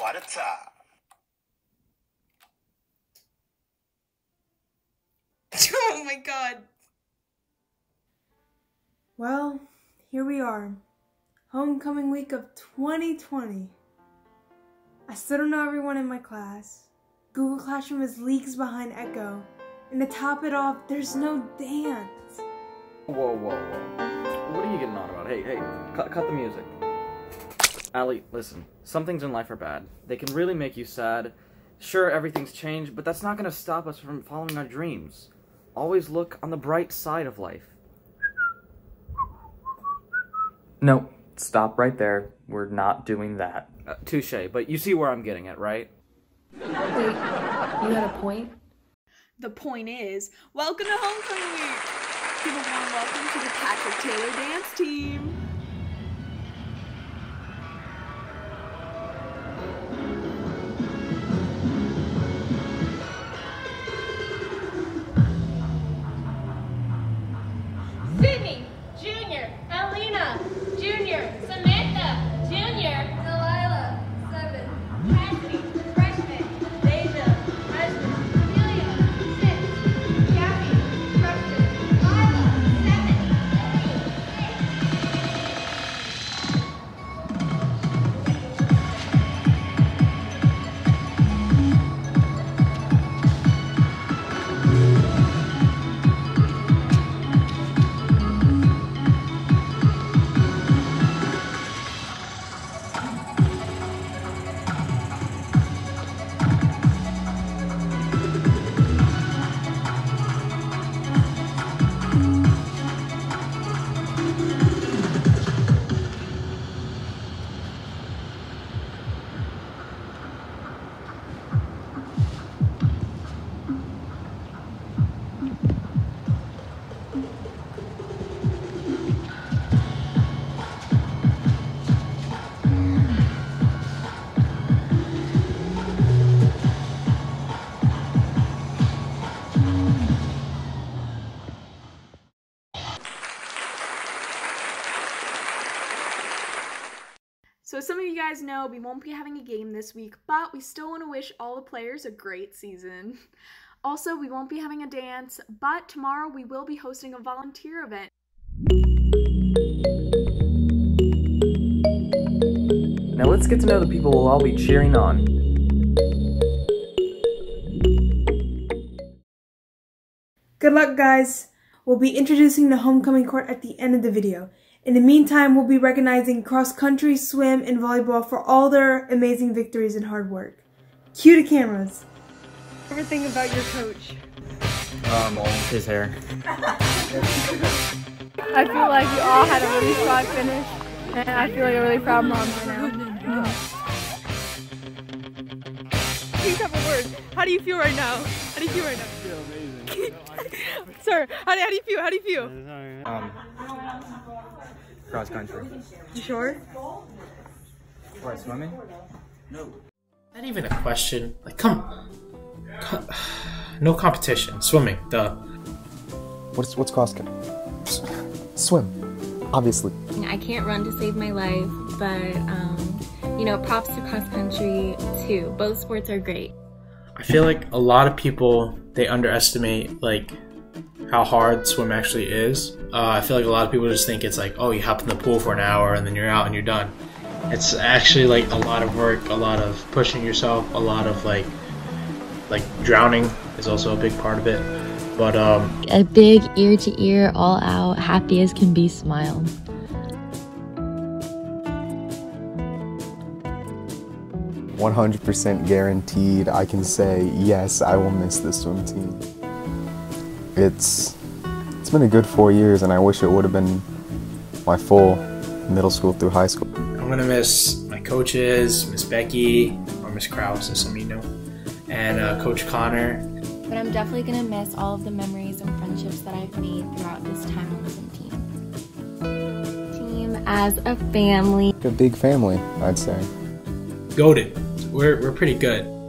What a time. oh my god. Well, here we are. Homecoming week of 2020. I still don't know everyone in my class. Google Classroom is leaks behind Echo. And to top it off, there's no dance. Whoa, whoa, whoa. What are you getting on about? Hey, hey, cut, cut the music. Allie, listen. Some things in life are bad. They can really make you sad. Sure, everything's changed, but that's not gonna stop us from following our dreams. Always look on the bright side of life. No, stop right there. We're not doing that. Uh, touche, but you see where I'm getting at, right? Wait, you had a point? The point is, welcome to Homecoming Week! Give a warm welcome to the Patrick Taylor dance team! So, some of you guys know, we won't be having a game this week, but we still want to wish all the players a great season. Also, we won't be having a dance, but tomorrow we will be hosting a volunteer event. Now let's get to know the people we'll all be cheering on. Good luck, guys. We'll be introducing the homecoming court at the end of the video. In the meantime, we'll be recognizing cross country, swim, and volleyball for all their amazing victories and hard work. Cue the cameras. Everything about your coach. Um, his hair. I feel like you all had a really strong finish, and I feel like a really proud mom right now. Please have a word. How do you feel right now? How do you feel right now? I feel amazing. Sir, how do, how do you feel? How do you feel? Um, cross country. You sure? What, swimming? No. Not even a question. Like, come, co- no competition. Swimming, duh. What's what's cross country? Swim, obviously. I can't run to save my life, but um, you know, props to cross country too. Both sports are great. I feel like a lot of people they underestimate like how hard swim actually is. Uh, I feel like a lot of people just think it's like, oh, you hop in the pool for an hour and then you're out and you're done. It's actually like a lot of work, a lot of pushing yourself, a lot of like like drowning is also a big part of it. But um, A big ear to ear, all out, happy as can be smile. One hundred percent guaranteed. I can say yes. I will miss the swim team. It's it's been a good four years, and I wish it would have been my full middle school through high school. I'm gonna miss my coaches, Miss Becky or Miss Krause, as some you know, and uh, Coach Connor. But I'm definitely gonna miss all of the memories and friendships that I've made throughout this time on the team. Team as a family. A big family, I'd say. Goaded. We're we're pretty good.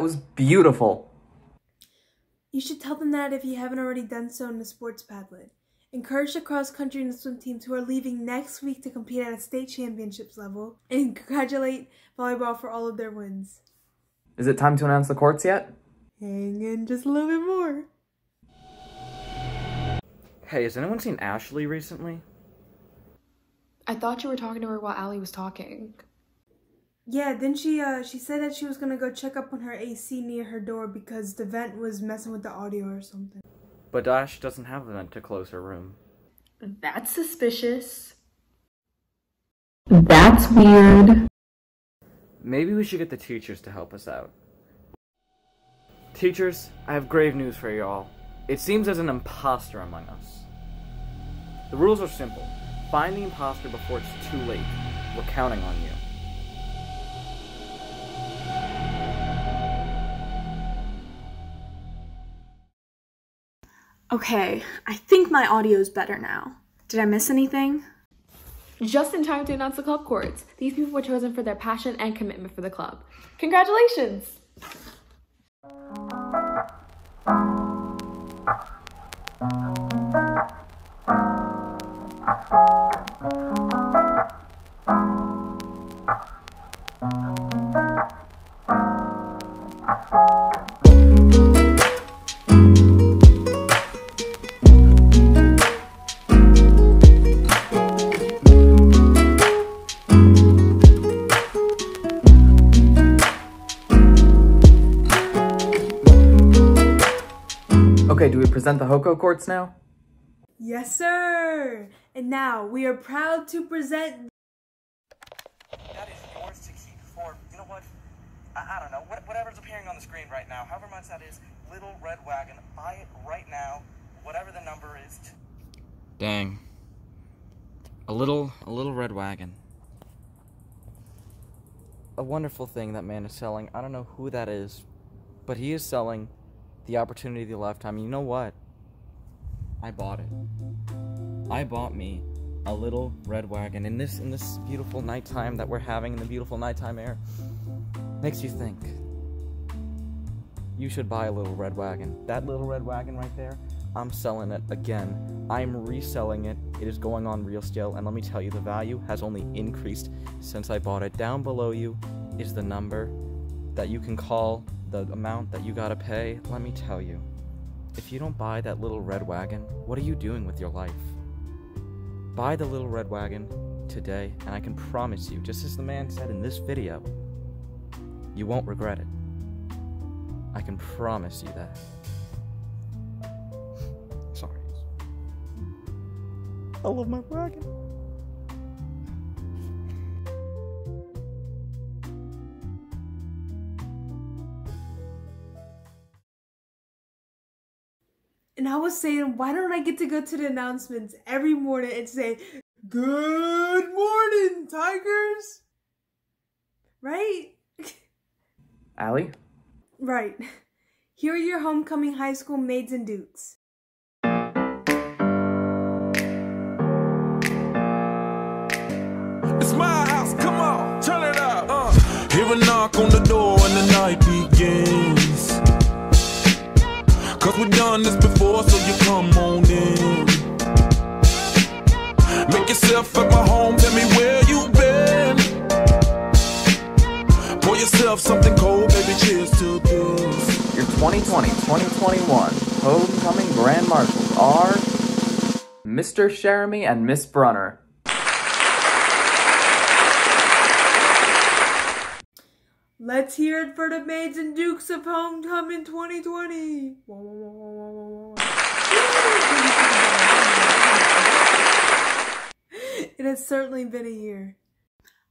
That was beautiful. You should tell them that if you haven't already done so in the sports Padlet. Encourage the cross country and swim teams who are leaving next week to compete at a state championships level, and congratulate volleyball for all of their wins. Is it time to announce the courts yet? Hang in just a little bit more. Hey, has anyone seen Ashley recently? I thought you were talking to her while Allie was talking. Yeah, then she uh she said that she was gonna go check up on her AC near her door because the vent was messing with the audio or something. But Ash doesn't have a vent to close her room. That's suspicious. That's weird. Maybe we should get the teachers to help us out. Teachers, I have grave news for you all. It seems there's an imposter among us. The rules are simple. Find the imposter before it's too late. We're counting on you. Okay, I think my audio's better now. Did I miss anything? Just in time to announce the club courts. These people were chosen for their passion and commitment for the club. Congratulations! Do we present the HoCo courts now? Yes, sir. And now we are proud to present. That is yours to keep for, you know what? I, I don't know, what, whatever's appearing on the screen right now, however much that is, Little Red Wagon, buy it right now, whatever the number is. Dang. A little, a little red wagon. A wonderful thing that man is selling. I don't know who that is, but he is selling the opportunity of the lifetime. You know what? I bought it. I bought me a little red wagon in this in this beautiful nighttime that we're having in the beautiful nighttime air. Makes you think. You should buy a little red wagon. That little red wagon right there, I'm selling it again. I'm reselling it. It is going on real scale, and let me tell you, the value has only increased since I bought it. Down below you is the number that you can call, the amount that you gotta pay. Let me tell you, if you don't buy that little red wagon, what are you doing with your life? Buy the little red wagon today, and I can promise you, just as the man said in this video, you won't regret it. I can promise you that. Sorry. I love my wagon. And I was saying, why don't I get to go to the announcements every morning and say, Good morning, Tigers? Right? Allie? Right. Here are your homecoming high school maids and dukes. It's my house, come on, turn it up. Uh. Hear a knock on the door and the night 2021 Homecoming Grand Marshals are Mr. Jeremy and Miss Brunner. Let's hear it for the Maids and Dukes of Homecoming 2020. it has certainly been a year.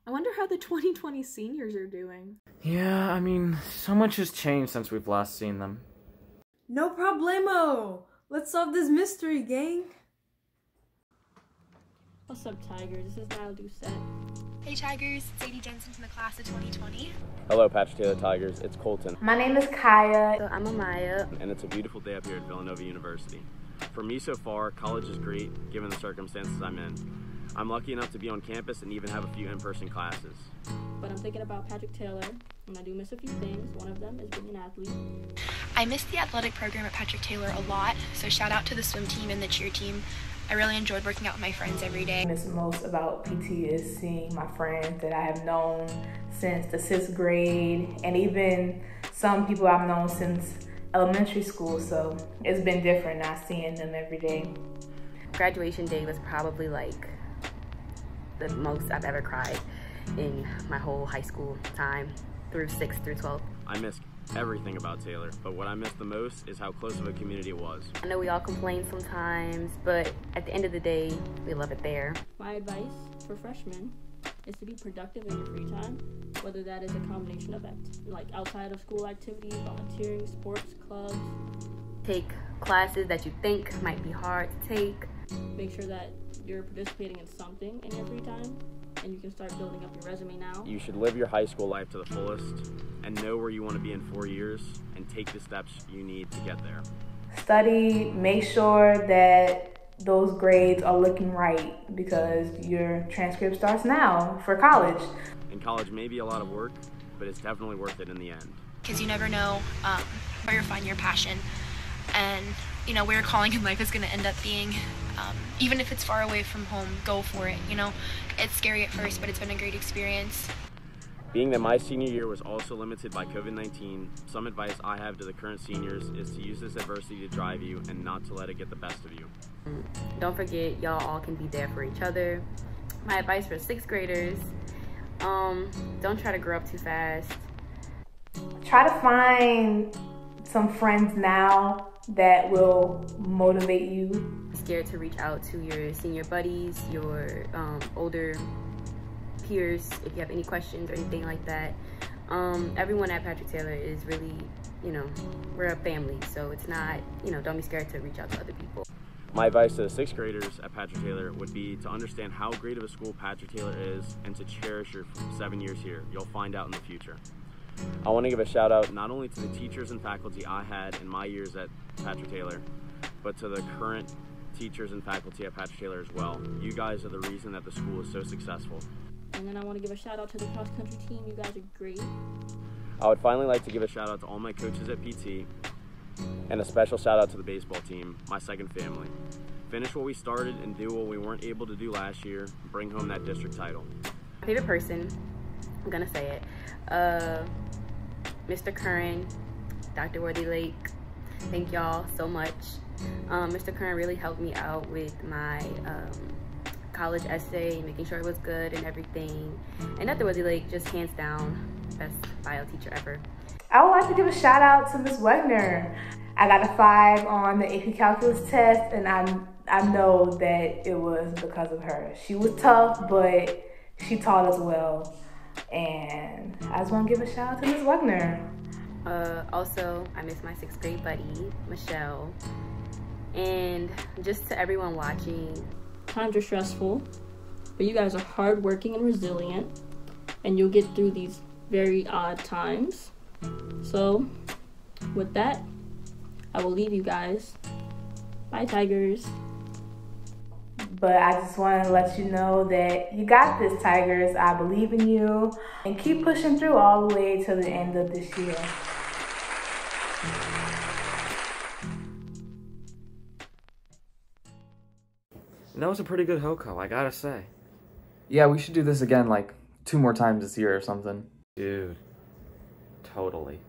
I wonder how the 2020 seniors are doing. Yeah, I mean, so much has changed since we've last seen them. No problemo! Let's solve this mystery, gang! What's up, Tiger? This is Niall Doucette. Hey Tigers, it's Sadie Jensen from the class of 2020. Hello, Patrick Taylor Tigers. It's Colton. My name is Kaya. So I'm Amaya. And it's a beautiful day up here at Villanova University. For me so far, college is great given the circumstances I'm in. I'm lucky enough to be on campus and even have a few in-person classes. But I'm thinking about Patrick Taylor, and I do miss a few things. One of them is being an athlete. I miss the athletic program at Patrick Taylor a lot, so shout out to the swim team and the cheer team. I really enjoyed working out with my friends every day. What I miss most about PT is seeing my friends that I have known since the sixth grade, and even some people I've known since elementary school. So it's been different not seeing them every day. Graduation day was probably like the most I've ever cried in my whole high school time through 6th through 12th. I miss everything about Taylor, but what I miss the most is how close of a community it was. I know we all complain sometimes, but at the end of the day, we love it there. My advice for freshmen is to be productive in your free time, whether that is a combination of act- like outside of school activities, volunteering, sports clubs. Take classes that you think might be hard to take. Make sure that you're participating in something in your free time and you can start building up your resume now. You should live your high school life to the fullest and know where you want to be in four years and take the steps you need to get there. Study, make sure that those grades are looking right because your transcript starts now for college. And college may be a lot of work, but it's definitely worth it in the end. Because you never know um, where you'll find your passion and you know where your calling in life is going to end up being. Um, even if it's far away from home, go for it. You know, it's scary at first, but it's been a great experience. Being that my senior year was also limited by COVID 19, some advice I have to the current seniors is to use this adversity to drive you and not to let it get the best of you. Don't forget, y'all all can be there for each other. My advice for sixth graders um, don't try to grow up too fast. Try to find some friends now that will motivate you. Scared to reach out to your senior buddies, your um, older peers, if you have any questions or anything like that. Um, everyone at Patrick Taylor is really, you know, we're a family, so it's not, you know, don't be scared to reach out to other people. My advice to the sixth graders at Patrick Taylor would be to understand how great of a school Patrick Taylor is and to cherish your seven years here. You'll find out in the future. I want to give a shout out not only to the teachers and faculty I had in my years at Patrick Taylor, but to the current teachers and faculty at Patrick Taylor as well. You guys are the reason that the school is so successful. And then I want to give a shout out to the cross country team. You guys are great. I would finally like to give a shout out to all my coaches at PT and a special shout out to the baseball team, my second family. Finish what we started and do what we weren't able to do last year, bring home that district title. My favorite person, I'm gonna say it, uh, Mr. Curran, Dr. Worthy Lake, thank y'all so much. Um, Mr. Curran really helped me out with my um, college essay, making sure it was good and everything. And Dr. Worthy Lake, just hands down, best bio teacher ever. I would like to give a shout out to Ms. Wegner. I got a five on the AP Calculus test, and I I know that it was because of her. She was tough, but she taught us well. And I just want to give a shout out to Ms. Wagner. Uh, also, I miss my sixth grade buddy, Michelle. And just to everyone watching. Times are stressful, but you guys are hardworking and resilient, and you'll get through these very odd times. So, with that, I will leave you guys. Bye, Tigers. But I just want to let you know that you got this, Tigers. I believe in you. And keep pushing through all the way to the end of this year. That was a pretty good HoCo, I gotta say. Yeah, we should do this again like two more times this year or something. Dude, totally.